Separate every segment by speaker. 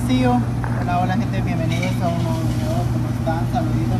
Speaker 1: Hola, hola gente, bienvenidos a un nuevo video, ¿cómo están? Saluditos.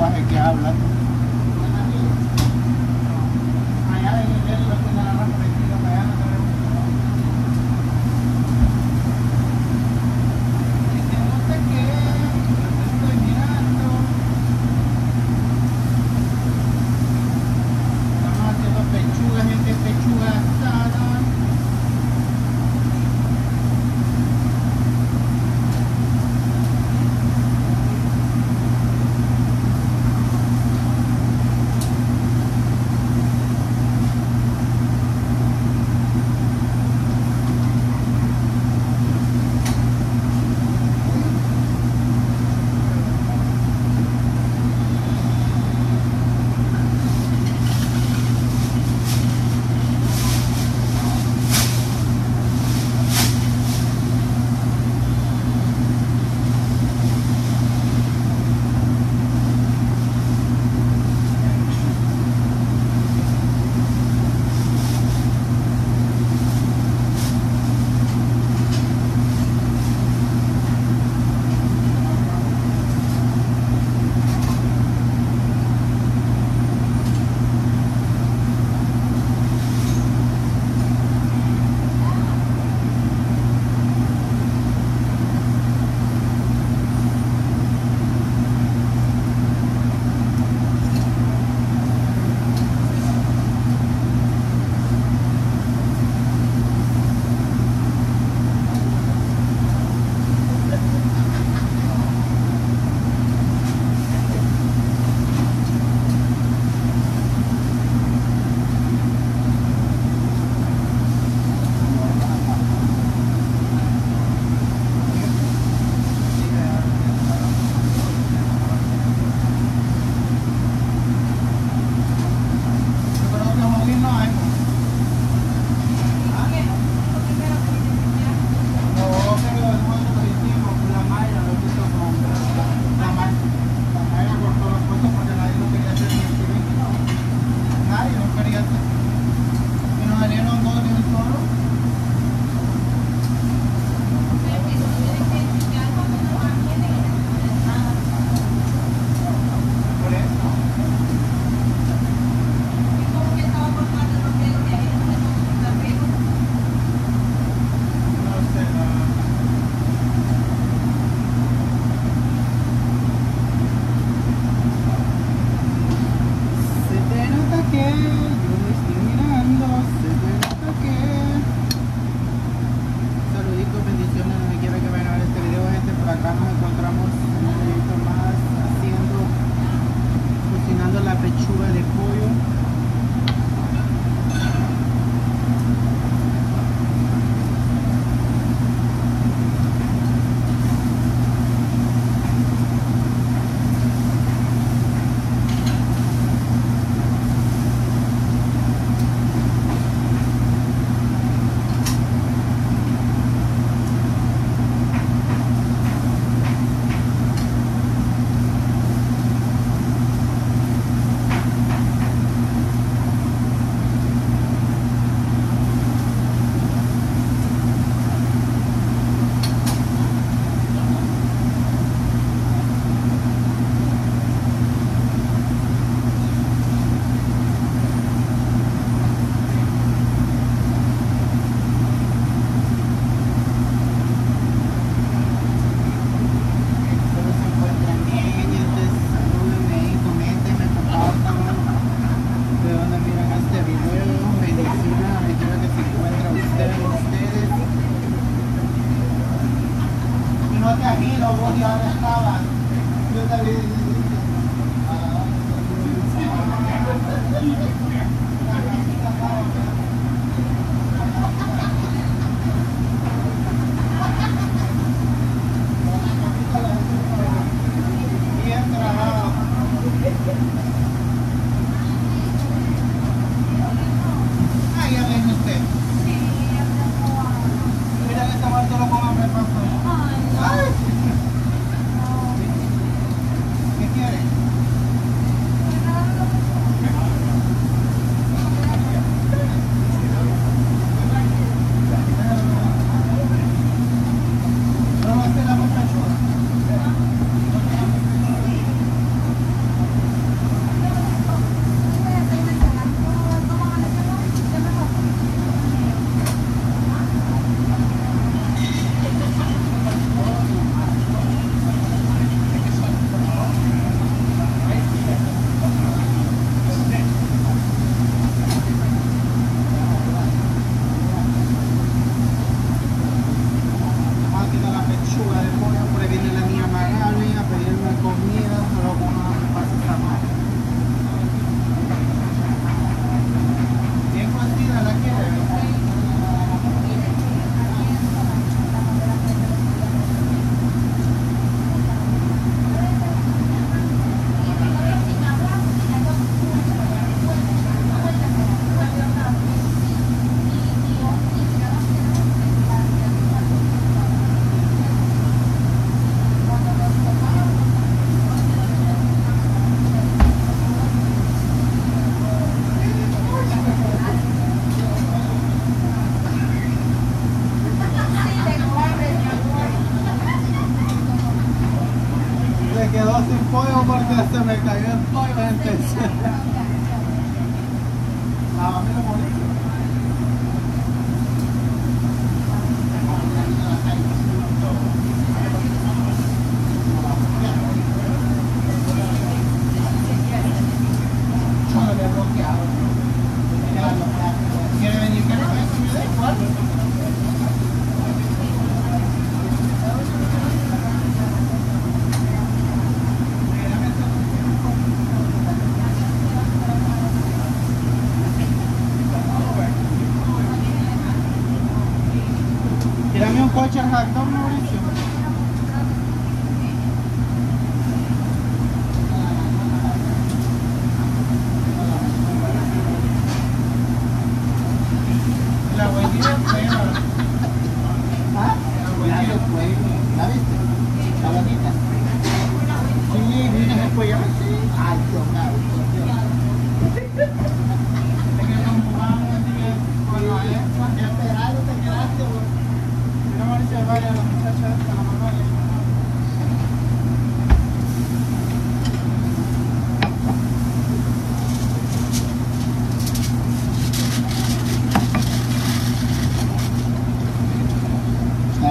Speaker 1: lenguaje que
Speaker 2: hablan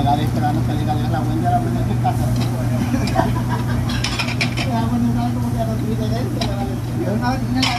Speaker 2: quedar esperando que le diga la Wendy a la Wendy que
Speaker 1: casa. Es
Speaker 2: una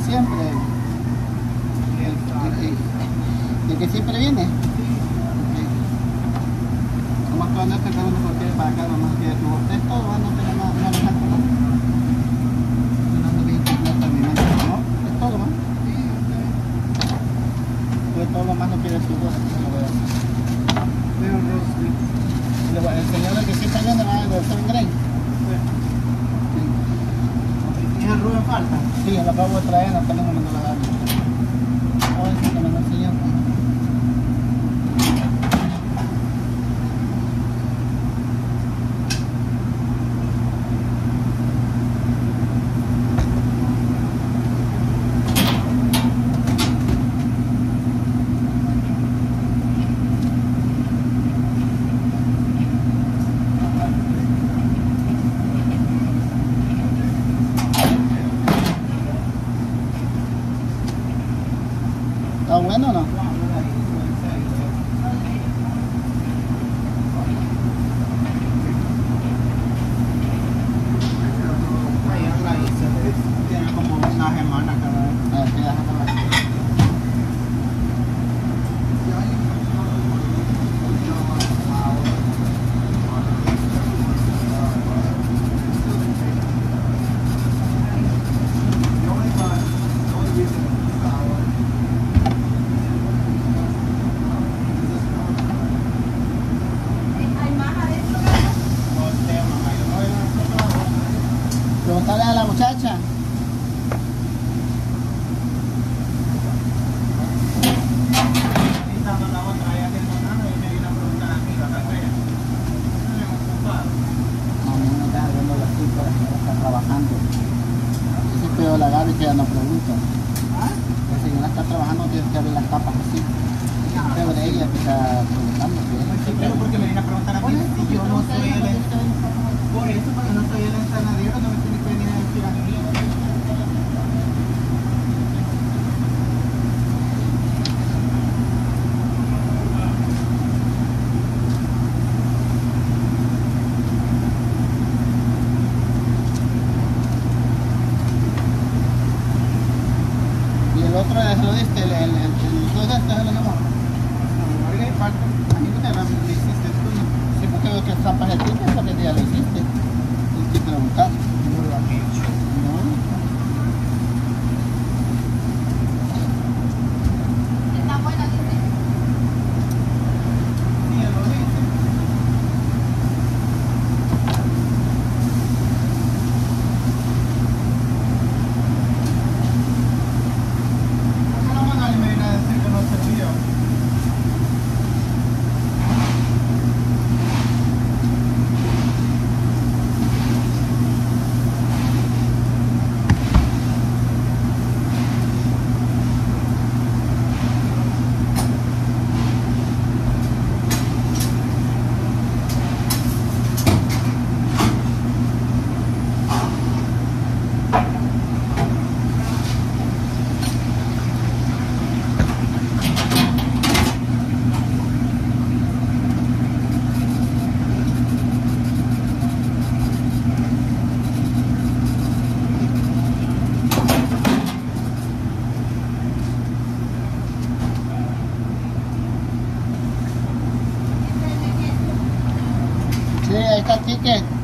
Speaker 2: siempre? El, el, que siempre viene. 没弄呢 ya no preguntan. La señora está trabajando desde Tá aqui?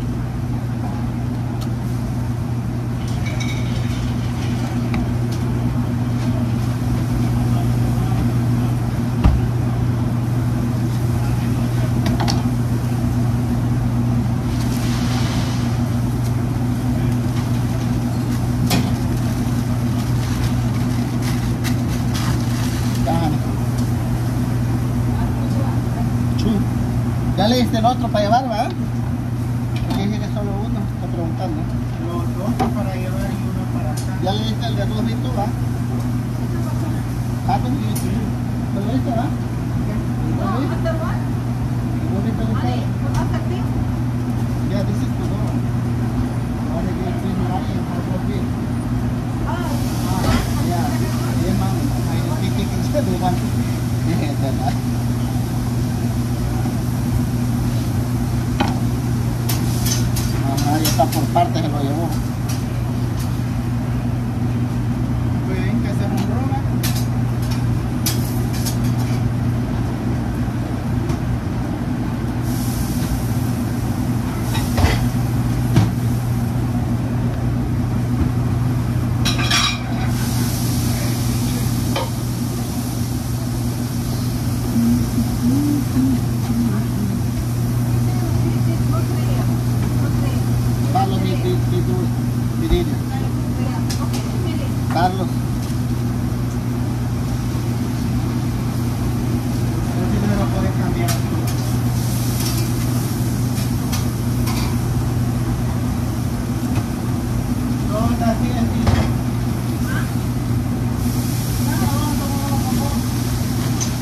Speaker 2: Thank you.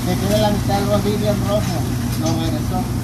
Speaker 2: Se queda la mitad de los vidrios rojos, lo regresó.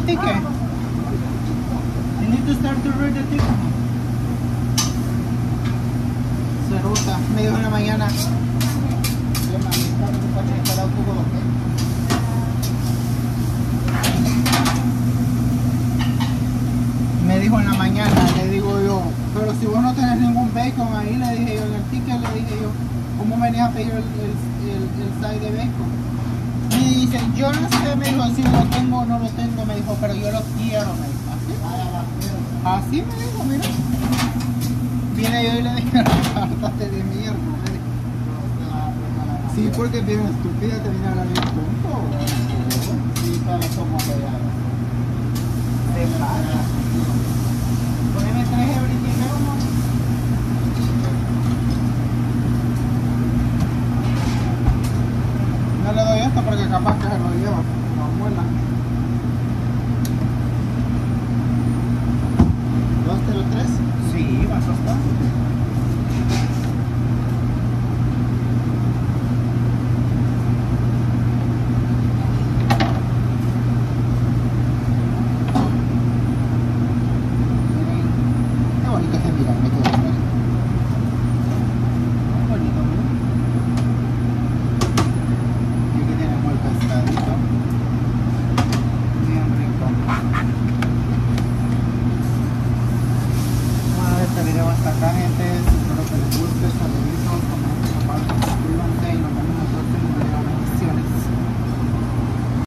Speaker 1: the ticket. You need to start to read the ticket. Se ruta, medio de la mañana. Porque bien estúpida te viene a